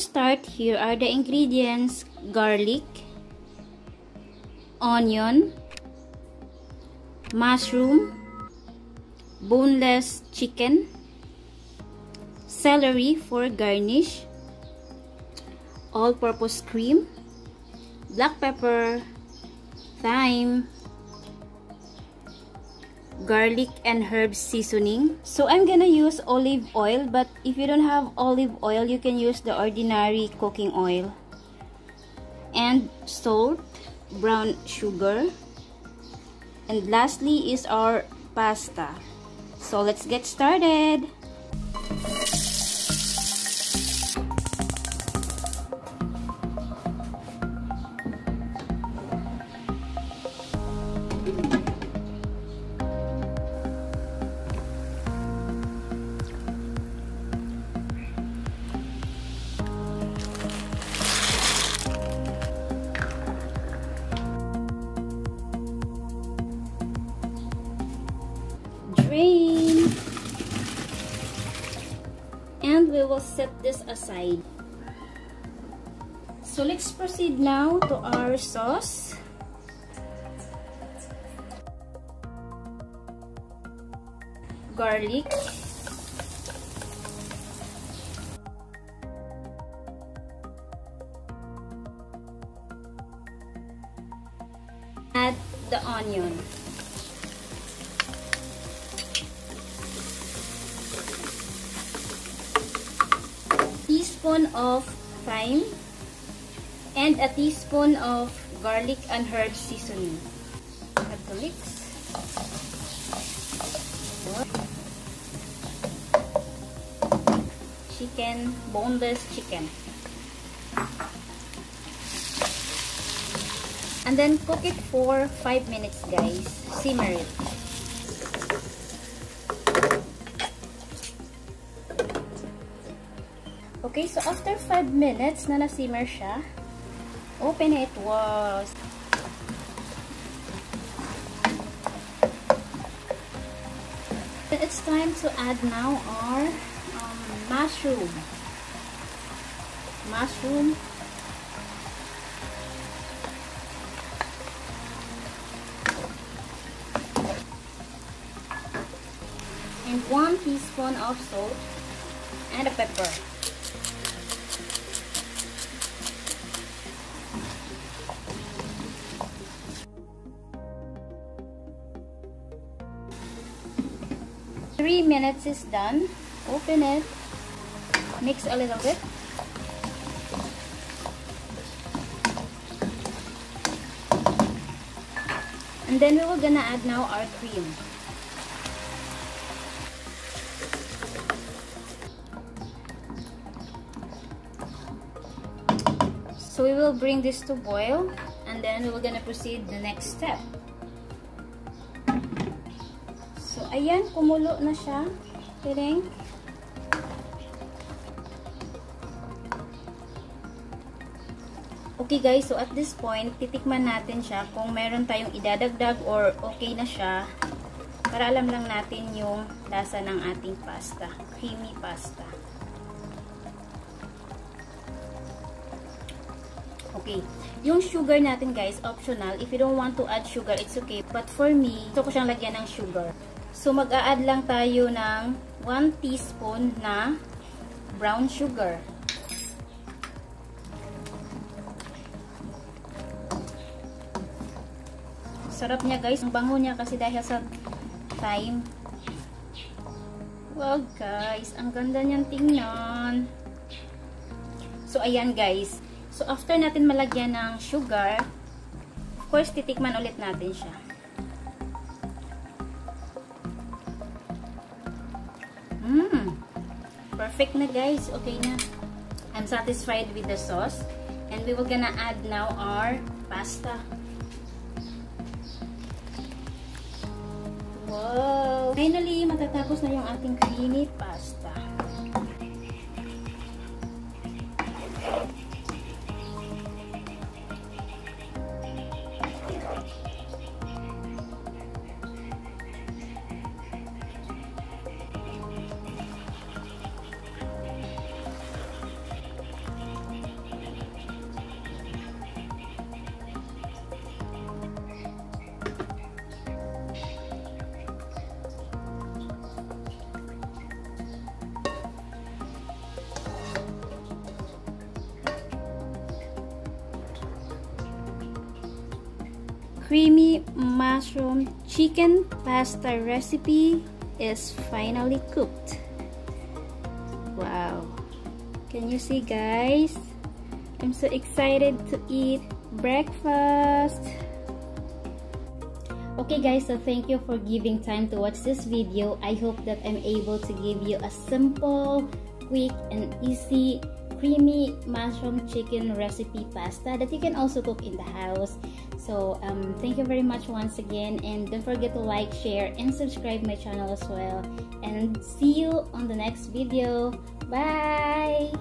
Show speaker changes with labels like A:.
A: start, here are the ingredients. Garlic, onion, mushroom, boneless chicken, celery for garnish, all-purpose cream, black pepper, thyme, garlic and herb seasoning. So I'm gonna use olive oil but if you don't have olive oil you can use the ordinary cooking oil. And salt, brown sugar, and lastly is our pasta. So let's get started. We will set this aside. So let's proceed now to our sauce. Garlic. Add the onion of thyme and a teaspoon of garlic and herb seasoning. Add to mix. Chicken, boneless chicken. And then cook it for 5 minutes guys. Simmer it. Okay, so after 5 minutes na na-simmer siya, open it. Was It's time to add now our um, mushroom. Mushroom. And 1 teaspoon of salt and a pepper. Three minutes is done. Open it. Mix a little bit. And then we will gonna add now our cream. So we will bring this to boil and then we are gonna proceed the next step. So, ayan, kumulo na siya. Piring. Okay guys, so at this point, titikman natin siya kung meron tayong idadagdag or okay na siya. Para alam lang natin yung lasa ng ating pasta. Creamy pasta. Okay. Yung sugar natin guys, optional. If you don't want to add sugar, it's okay. But for me, gusto ko siyang lagyan ng sugar. So, mag-a-add lang tayo ng 1 teaspoon na brown sugar. Sarap niya guys. Ang bango niya kasi dahil sa thyme. Wow guys, ang ganda niyang tingnan. So, ayan guys. So, after natin malagyan ng sugar, of course, titikman ulit natin siya. Mmm! Perfect na guys. Okay na. I'm satisfied with the sauce. And we will gonna add now our pasta. Wow! Finally, matatapos na yung ating creamy pasta. Creamy mushroom chicken pasta recipe is finally cooked. Wow. Can you see guys? I'm so excited to eat breakfast. Okay guys, so thank you for giving time to watch this video. I hope that I'm able to give you a simple, quick, and easy creamy mushroom chicken recipe pasta that you can also cook in the house so um, thank you very much once again and don't forget to like share and subscribe my channel as well. And see you on the next video. Bye